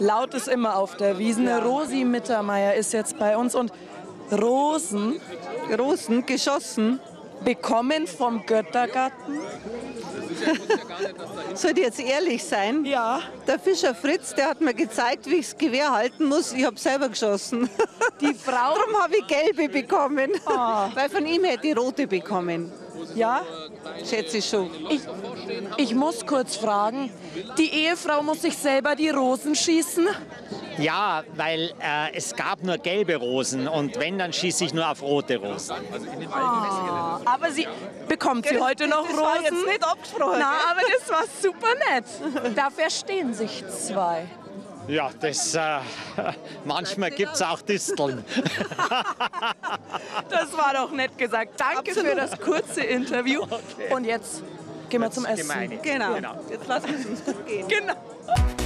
Laut ist immer auf der Wiesen. Rosi Mittermeier ist jetzt bei uns und Rosen Rosen geschossen. Bekommen vom Göttergarten. Soll ich jetzt ehrlich sein? Ja. Der Fischer Fritz, der hat mir gezeigt, wie ich das Gewehr halten muss. Ich habe selber geschossen. Die Frau, Darum habe ich gelbe bekommen. Ah. Weil von ihm hätte ich rote bekommen. ja, Schätze ich schon. ich, ich muss kurz fragen, die Ehefrau muss sich selber die Rosen schießen? Ja, weil äh, es gab nur gelbe Rosen und wenn, dann schieße ich nur auf rote Rosen. Aber sie bekommt sie heute noch das war Rosen? jetzt nicht abgesprochen, Na, aber das war super nett. Da verstehen sich zwei. Ja, das äh, manchmal gibt es auch Disteln. Das war doch nett gesagt. Danke für das kurze Interview. Und jetzt gehen wir zum Essen. Genau. Genau. Jetzt lassen wir es uns gut gehen. Genau.